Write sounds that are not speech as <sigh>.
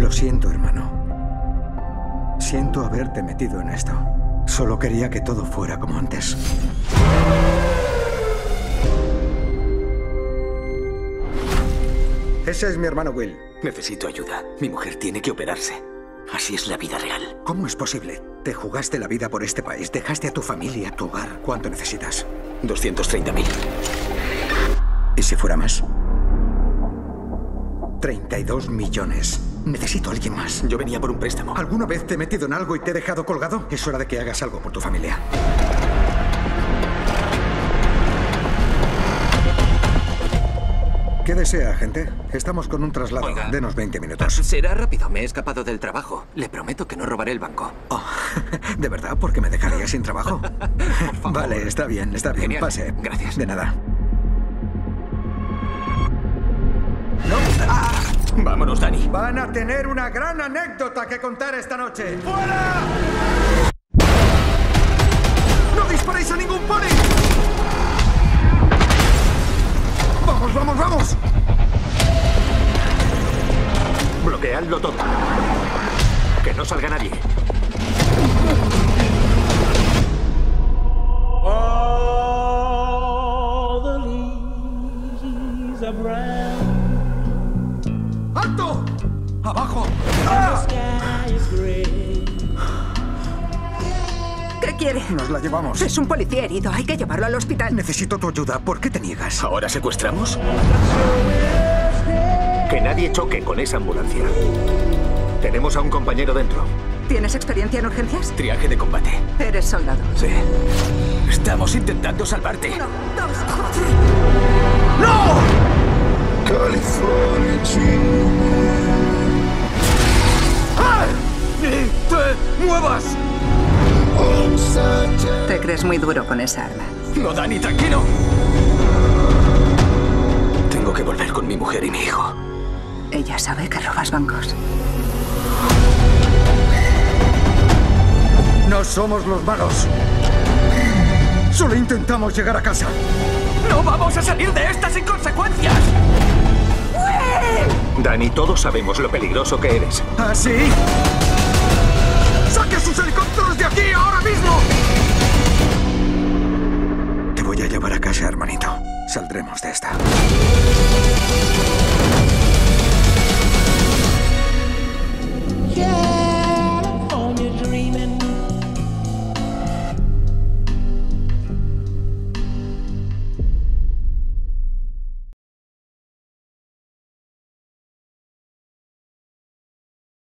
Lo siento, hermano. Siento haberte metido en esto. Solo quería que todo fuera como antes. Ese es mi hermano Will. Necesito ayuda. Mi mujer tiene que operarse. Así es la vida real. ¿Cómo es posible? Te jugaste la vida por este país, dejaste a tu familia, tu hogar. ¿Cuánto necesitas? 230.000. ¿Y si fuera más? 32 millones. Necesito a alguien más. Yo venía por un préstamo. ¿Alguna vez te he metido en algo y te he dejado colgado? Es hora de que hagas algo por tu familia. ¿Qué desea, gente? Estamos con un traslado. Oiga. Denos 20 minutos. Será rápido, me he escapado del trabajo. Le prometo que no robaré el banco. Oh, <laughs> ¿De verdad? ¿Por qué me dejaría sin trabajo? <laughs> Vale, está bien, está bien. Genial. Pase. Gracias. De nada. <laughs> Vámonos, Dani. Van a tener una gran anécdota que contar esta noche. ¡Fuera! ¡No disparéis a ningún pony! ¡Vamos, vamos, vamos! Bloqueadlo todo. Que no salga nadie. All the leaves are brown. ¡Abajo! ¿Qué quiere? Nos la llevamos. Es un policía herido. Hay que llevarlo al hospital. Necesito tu ayuda. ¿Por qué te niegas? ¿Ahora secuestramos? Que nadie choque con esa ambulancia. Tenemos a un compañero dentro. ¿Tienes experiencia en urgencias? Triaje de combate. Eres soldado. Sí. Estamos intentando salvarte. Uno, dos, ¡Ni Te crees muy duro con esa arma. No, Dani, tranquilo. Tengo que volver con mi mujer y mi hijo. Ella sabe que robas bancos. No somos los malos. Solo intentamos llegar a casa. ¡No vamos a salir de esta sin consecuencias! Dani, todos sabemos lo peligroso que eres. ¿Así? ¡Saque Hermanito. Saldremos de esta.